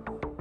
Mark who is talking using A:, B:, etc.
A: you